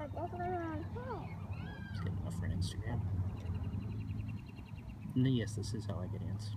But that's what I want to It's good enough for an Instagram. And yes, this is how I get ants.